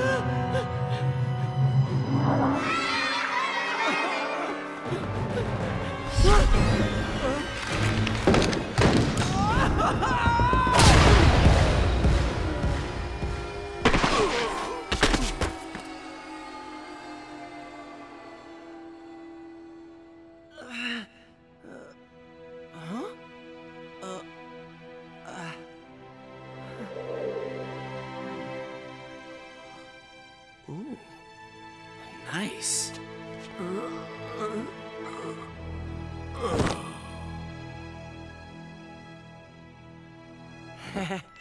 Ah! Nice.